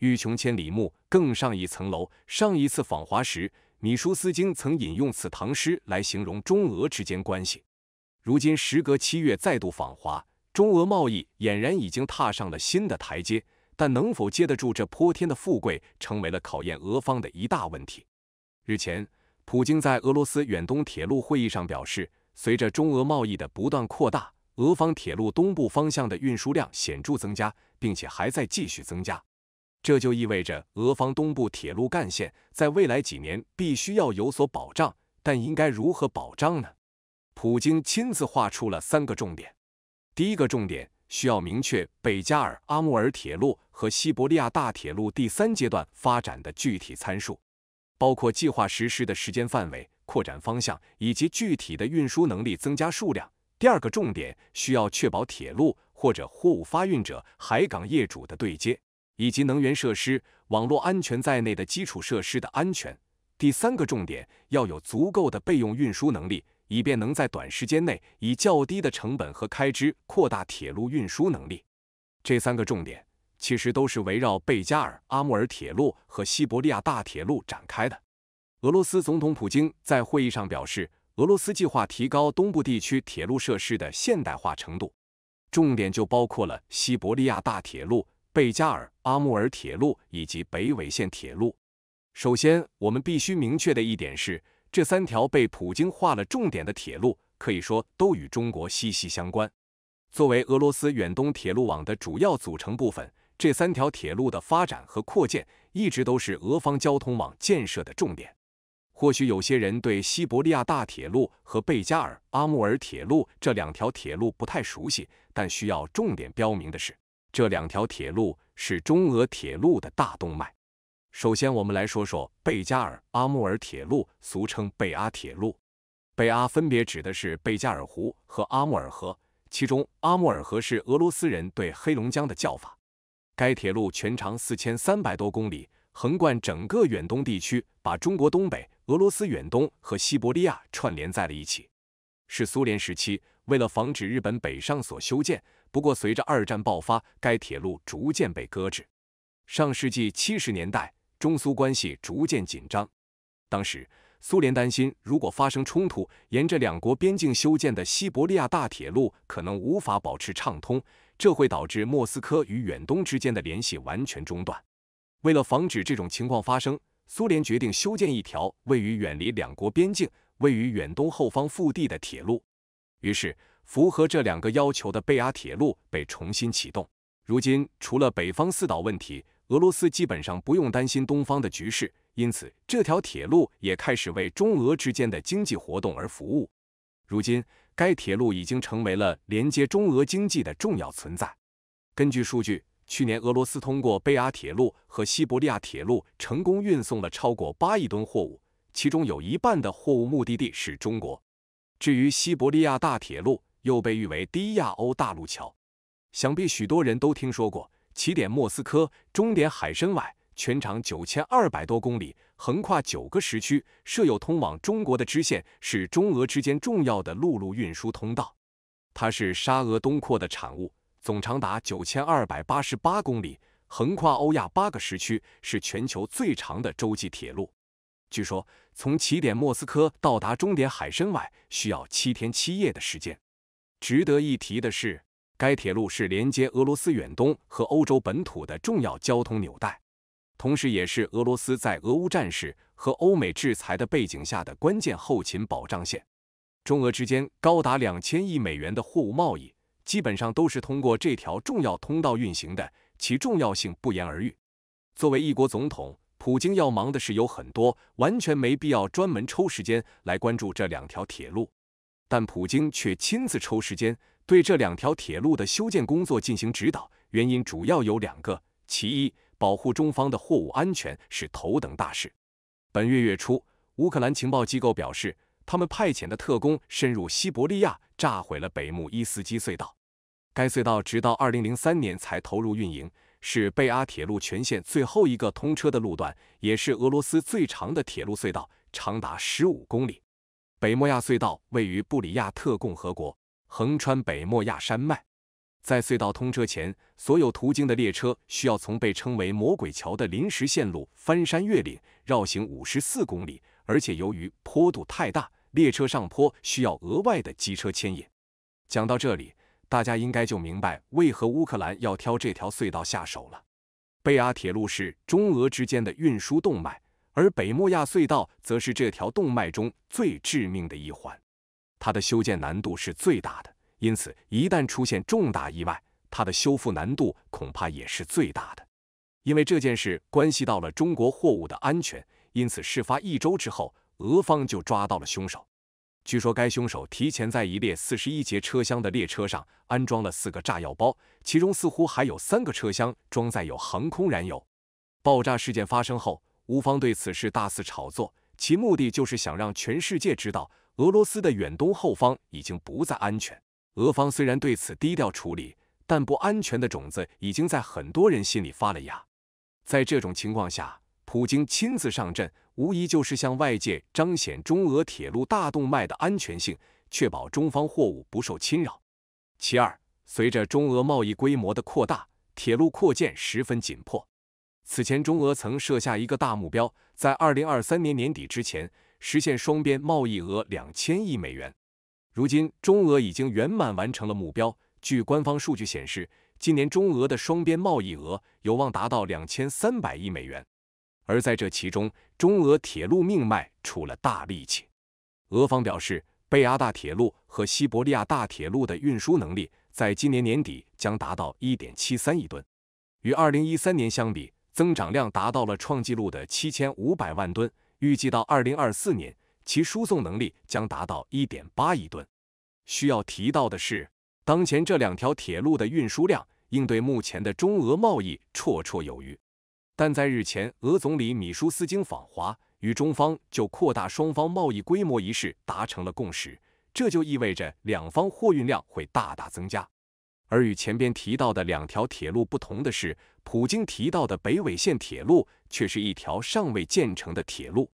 欲穷千里目，更上一层楼。上一次访华时，米舒斯京曾引用此唐诗来形容中俄之间关系。如今时隔七月再度访华，中俄贸易俨然已经踏上了新的台阶，但能否接得住这泼天的富贵，成为了考验俄方的一大问题。日前，普京在俄罗斯远东铁路会议上表示，随着中俄贸易的不断扩大，俄方铁路东部方向的运输量显著增加，并且还在继续增加。这就意味着俄方东部铁路干线在未来几年必须要有所保障，但应该如何保障呢？普京亲自画出了三个重点。第一个重点需要明确北加尔阿穆尔铁路和西伯利亚大铁路第三阶段发展的具体参数，包括计划实施的时间范围、扩展方向以及具体的运输能力增加数量。第二个重点需要确保铁路或者货物发运者、海港业主的对接。以及能源设施、网络安全在内的基础设施的安全。第三个重点要有足够的备用运输能力，以便能在短时间内以较低的成本和开支扩大铁路运输能力。这三个重点其实都是围绕贝加尔阿穆尔铁路和西伯利亚大铁路展开的。俄罗斯总统普京在会议上表示，俄罗斯计划提高东部地区铁路设施的现代化程度，重点就包括了西伯利亚大铁路。贝加尔阿穆尔铁路以及北纬线铁路。首先，我们必须明确的一点是，这三条被普京划了重点的铁路，可以说都与中国息息相关。作为俄罗斯远东铁路网的主要组成部分，这三条铁路的发展和扩建一直都是俄方交通网建设的重点。或许有些人对西伯利亚大铁路和贝加尔阿穆尔铁路这两条铁路不太熟悉，但需要重点标明的是。这两条铁路是中俄铁路的大动脉。首先，我们来说说贝加尔阿穆尔铁路，俗称贝阿铁路。贝阿分别指的是贝加尔湖和阿穆尔河，其中阿穆尔河是俄罗斯人对黑龙江的叫法。该铁路全长四千三百多公里，横贯整个远东地区，把中国东北、俄罗斯远东和西伯利亚串联在了一起。是苏联时期为了防止日本北上所修建。不过，随着二战爆发，该铁路逐渐被搁置。上世纪七十年代，中苏关系逐渐紧张。当时，苏联担心，如果发生冲突，沿着两国边境修建的西伯利亚大铁路可能无法保持畅通，这会导致莫斯科与远东之间的联系完全中断。为了防止这种情况发生，苏联决定修建一条位于远离两国边境、位于远东后方腹地的铁路。于是，符合这两个要求的贝阿铁路被重新启动。如今，除了北方四岛问题，俄罗斯基本上不用担心东方的局势，因此这条铁路也开始为中俄之间的经济活动而服务。如今，该铁路已经成为了连接中俄经济的重要存在。根据数据，去年俄罗斯通过贝阿铁路和西伯利亚铁路成功运送了超过八亿吨货物，其中有一半的货物目的地是中国。至于西伯利亚大铁路，又被誉为第一亚欧大陆桥，想必许多人都听说过。起点莫斯科，终点海参崴，全长九千二百多公里，横跨九个时区，设有通往中国的支线，是中俄之间重要的陆路运输通道。它是沙俄东扩的产物，总长达九千二百八十八公里，横跨欧亚八个时区，是全球最长的洲际铁路。据说，从起点莫斯科到达终点海参崴，需要七天七夜的时间。值得一提的是，该铁路是连接俄罗斯远东和欧洲本土的重要交通纽带，同时也是俄罗斯在俄乌战事和欧美制裁的背景下的关键后勤保障线。中俄之间高达两千亿美元的货物贸易，基本上都是通过这条重要通道运行的，其重要性不言而喻。作为一国总统，普京要忙的事有很多，完全没必要专门抽时间来关注这两条铁路。但普京却亲自抽时间对这两条铁路的修建工作进行指导，原因主要有两个：其一，保护中方的货物安全是头等大事。本月月初，乌克兰情报机构表示，他们派遣的特工深入西伯利亚，炸毁了北木伊斯基隧道。该隧道直到二零零三年才投入运营，是贝阿铁路全线最后一个通车的路段，也是俄罗斯最长的铁路隧道，长达十五公里。北莫亚隧道位于布里亚特共和国，横穿北莫亚山脉。在隧道通车前，所有途经的列车需要从被称为“魔鬼桥”的临时线路翻山越岭，绕行五十四公里，而且由于坡度太大，列车上坡需要额外的机车牵引。讲到这里，大家应该就明白为何乌克兰要挑这条隧道下手了。贝阿铁路是中俄之间的运输动脉，而北莫亚隧道则是这条动脉中最致命的一环，它的修建难度是最大的。因此，一旦出现重大意外，它的修复难度恐怕也是最大的。因为这件事关系到了中国货物的安全，因此事发一周之后，俄方就抓到了凶手。据说该凶手提前在一列四十一节车厢的列车上安装了四个炸药包，其中似乎还有三个车厢装载有航空燃油。爆炸事件发生后，乌方对此事大肆炒作，其目的就是想让全世界知道，俄罗斯的远东后方已经不再安全。俄方虽然对此低调处理，但不安全的种子已经在很多人心里发了芽。在这种情况下，普京亲自上阵，无疑就是向外界彰显中俄铁路大动脉的安全性，确保中方货物不受侵扰。其二，随着中俄贸易规模的扩大，铁路扩建十分紧迫。此前，中俄曾设下一个大目标，在二零二三年年底之前实现双边贸易额两千亿美元。如今，中俄已经圆满完成了目标。据官方数据显示，今年中俄的双边贸易额有望达到两千三百亿美元。而在这其中，中俄铁路命脉出了大力气。俄方表示，贝阿大铁路和西伯利亚大铁路的运输能力在今年年底将达到一点七三亿吨，与二零一三年相比，增长量达到了创纪录的七千五百万吨。预计到二零二四年。其输送能力将达到一点八亿吨。需要提到的是，当前这两条铁路的运输量应对目前的中俄贸易绰绰有余。但在日前，俄总理米舒斯京访华，与中方就扩大双方贸易规模一事达成了共识，这就意味着两方货运量会大大增加。而与前边提到的两条铁路不同的是，普京提到的北纬线铁路却是一条尚未建成的铁路。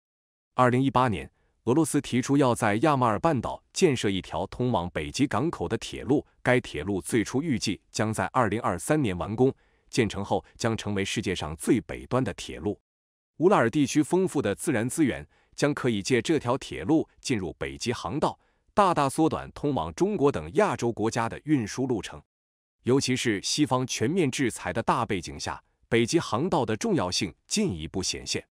二零一八年。俄罗斯提出要在亚马尔半岛建设一条通往北极港口的铁路，该铁路最初预计将在二零二三年完工，建成后将成为世界上最北端的铁路。乌拉尔地区丰富的自然资源将可以借这条铁路进入北极航道，大大缩短通往中国等亚洲国家的运输路程。尤其是西方全面制裁的大背景下，北极航道的重要性进一步显现。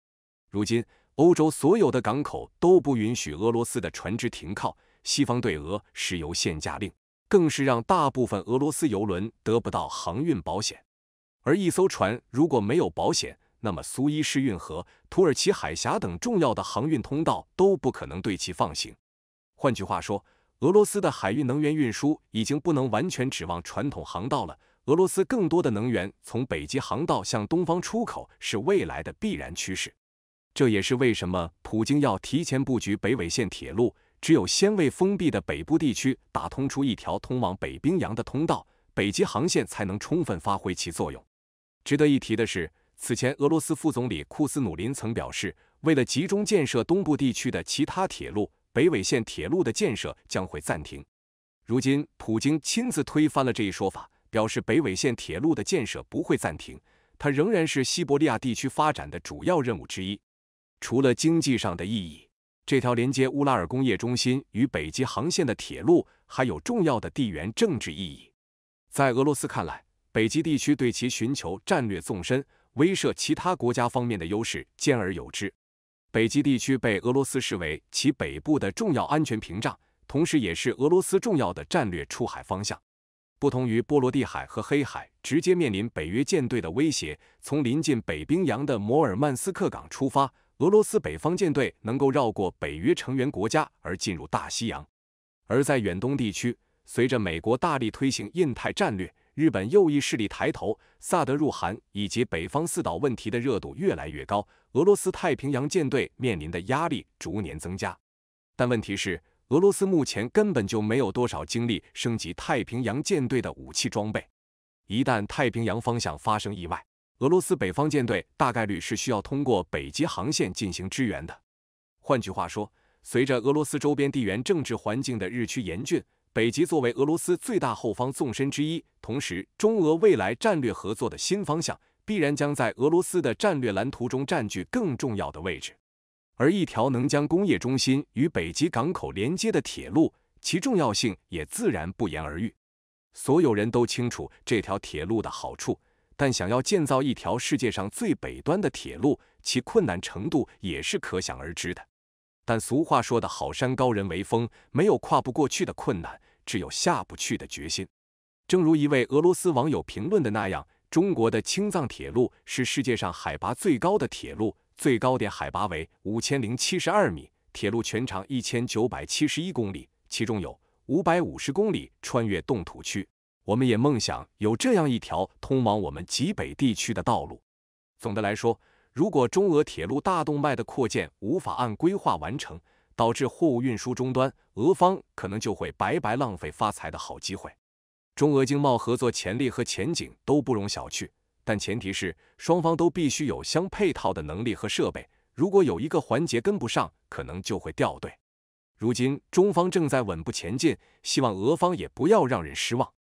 如今。欧洲所有的港口都不允许俄罗斯的船只停靠，西方对俄石油限价令更是让大部分俄罗斯油轮得不到航运保险。而一艘船如果没有保险，那么苏伊士运河、土耳其海峡等重要的航运通道都不可能对其放行。换句话说，俄罗斯的海运能源运输已经不能完全指望传统航道了。俄罗斯更多的能源从北极航道向东方出口是未来的必然趋势。这也是为什么普京要提前布局北纬线铁路，只有先为封闭的北部地区打通出一条通往北冰洋的通道，北极航线才能充分发挥其作用。值得一提的是，此前俄罗斯副总理库斯努林曾表示，为了集中建设东部地区的其他铁路，北纬线铁路的建设将会暂停。如今，普京亲自推翻了这一说法，表示北纬线铁路的建设不会暂停，它仍然是西伯利亚地区发展的主要任务之一。除了经济上的意义，这条连接乌拉尔工业中心与北极航线的铁路还有重要的地缘政治意义。在俄罗斯看来，北极地区对其寻求战略纵深、威慑其他国家方面的优势兼而有之。北极地区被俄罗斯视为其北部的重要安全屏障，同时也是俄罗斯重要的战略出海方向。不同于波罗的海和黑海直接面临北约舰队的威胁，从临近北冰洋的摩尔曼斯克港出发。俄罗斯北方舰队能够绕过北约成员国家而进入大西洋，而在远东地区，随着美国大力推行印太战略，日本右翼势力抬头，萨德入韩以及北方四岛问题的热度越来越高，俄罗斯太平洋舰队面临的压力逐年增加。但问题是，俄罗斯目前根本就没有多少精力升级太平洋舰队的武器装备，一旦太平洋方向发生意外，俄罗斯北方舰队大概率是需要通过北极航线进行支援的。换句话说，随着俄罗斯周边地缘政治环境的日趋严峻，北极作为俄罗斯最大后方纵深之一，同时中俄未来战略合作的新方向，必然将在俄罗斯的战略蓝图中占据更重要的位置。而一条能将工业中心与北极港口连接的铁路，其重要性也自然不言而喻。所有人都清楚这条铁路的好处，但想要建造一条世界上最北端的铁路，其困难程度也是可想而知的。但俗话说的好山高人为峰，没有跨不过去的困难，只有下不去的决心。正如一位俄罗斯网友评论的那样，中国的青藏铁路是世界上海拔最高的铁路，最高点海拔为五千零七十二米，铁路全长一千九百七十一公里，其中有五百五十公里穿越冻土区。我们也梦想有这样一条通往我们极北地区的道路。总的来说。如果中俄铁路大动脉的扩建无法按规划完成，导致货物运输中断，俄方可能就会白白浪费发财的好机会。中俄经贸合作潜力和前景都不容小觑，但前提是双方都必须有相配套的能力和设备。如果有一个环节跟不上，可能就会掉队。如今中方正在稳步前进，希望俄方也不要让人失望。